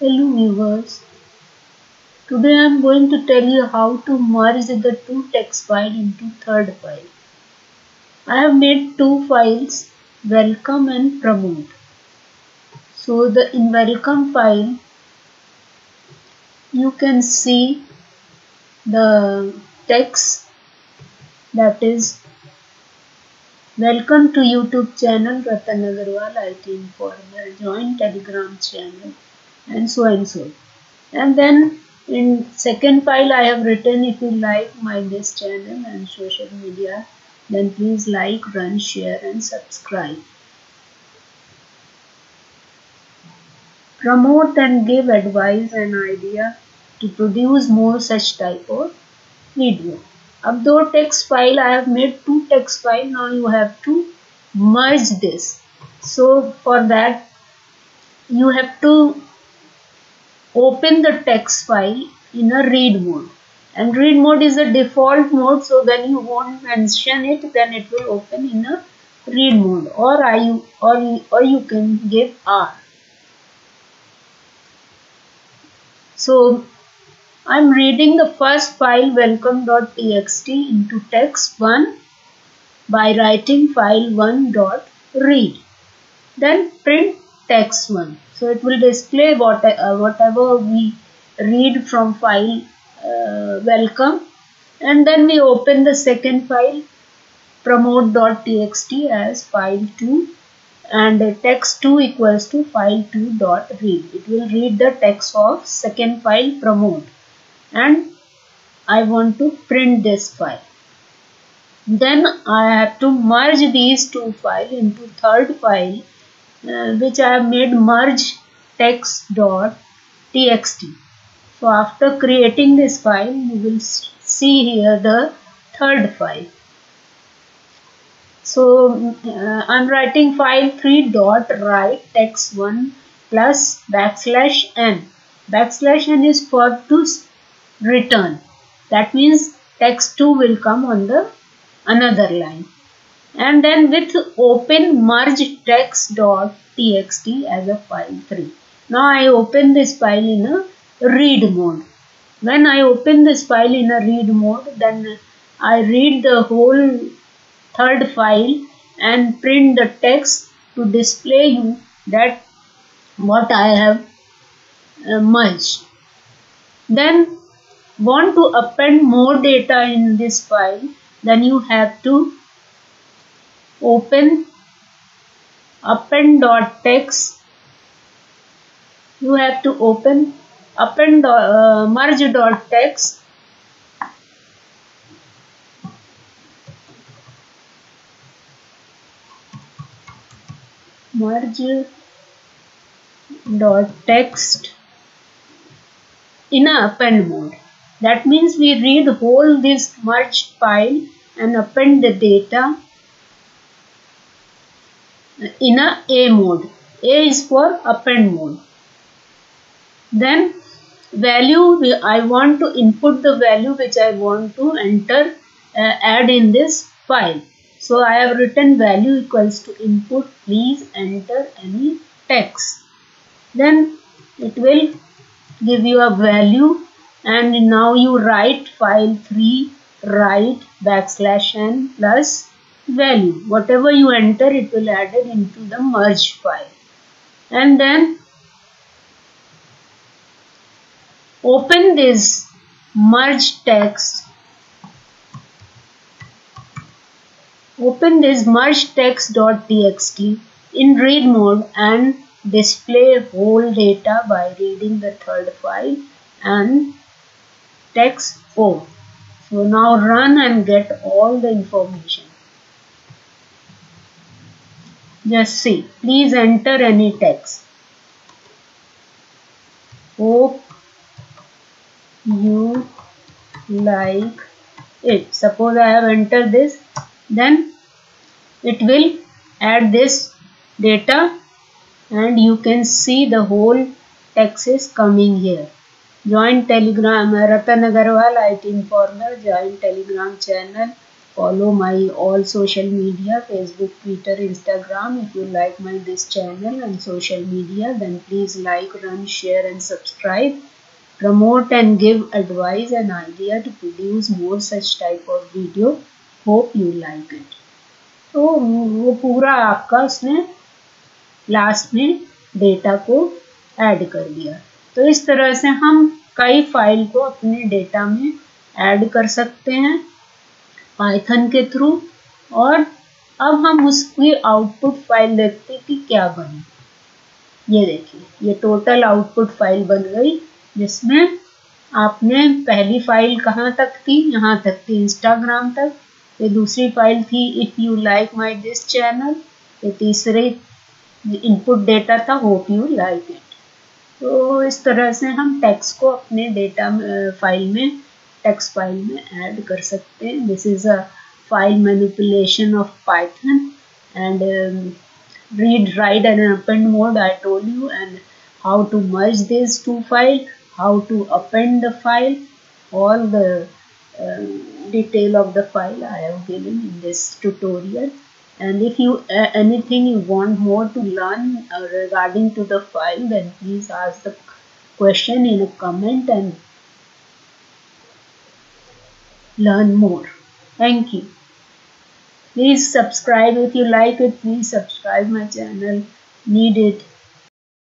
Hello viewers. Today I am going to tell you how to merge the two text file into third file. I have made two files welcome and promote. So the in welcome file you can see the text that is Welcome to YouTube channel Ratan Agarwal IT Informer. Join Telegram channel and so and so. And then in second file I have written if you like my this channel and social media then please like, run, share and subscribe. Promote and give advice and idea to produce more such type of video. अब दो text file I have made to text file now you have to merge this so for that you have to open the text file in a read mode and read mode is the default mode so when you won't mention it then it will open in a read mode or I or or you can give R so I'm reading the first file welcome.txt into text1 by writing file1.read. Then print text1. So it will display what, uh, whatever we read from file uh, welcome and then we open the second file promote.txt as file2 and text2 equals to file2 dot read. It will read the text of second file promote and I want to print this file. Then I have to merge these two files into third file uh, which I have made merge text.txt. So after creating this file you will see here the third file. So uh, I'm writing file 3 dot write text 1 plus backslash n. Backslash n is for to return. That means text 2 will come on the another line. And then with open merge text.txt as a file 3. Now I open this file in a read mode. When I open this file in a read mode then I read the whole third file and print the text to display you that what I have uh, merged. Then want to append more data in this file then you have to open. Append.text you have to open. Append uh, merge.text merge dot text in a append mode. That means we read whole this merged file and append the data in a A mode. A is for append mode. Then value I want to input the value which I want to enter uh, add in this file. So I have written value equals to input please enter any text. Then it will give you a value and now you write file 3 write backslash n plus value whatever you enter it will add it into the merge file and then open this merge text open this merge text.txt in read mode and display whole data by reading the third file and text 4. So now run and get all the information. Just see. Please enter any text. Hope you like it. Suppose I have entered this. Then it will add this data and you can see the whole text is coming here. Join Telegram, Ratan IT Informer, join Telegram channel follow my all social media facebook twitter instagram if you like my this channel and social media then please like run share and subscribe promote and give advice and idea to produce more such type of video hope you like it तो वो पूरा आपका उसने last में data को add कर दिया तो इस तरह से हम कई फ़ाइल को अपने डेटा में ऐड कर सकते हैं पाइथन के थ्रू, और अब हम उसकी आउटपुट फ़ाइल देखते कि क्या बनी। ये देखिए, ये टोटल आउटपुट फ़ाइल बन गई, जिसमें आपने पहली फ़ाइल कहाँ तक थी? यहाँ तक थी इंस्टाग्राम तक, ये दूसरी फ़ाइल थी if you like my this channel ये तीसरे इनपुट डेटा था होप यू लाइक इट तो इस तरह से हम टेक्स्ट को अपने डेटा फ़ाइल में टेक्स्ट फाइल में ऐड कर सकते हैं this is a file manipulation of Python and read write and append mode I told you and how to merge these two file how to append the file all the uh, detail of the file I have given in this tutorial and if you uh, anything you want more to learn uh, regarding to the file then please ask the question in a comment and learn more. Thank you. Please subscribe. If you like it please subscribe my channel. Need it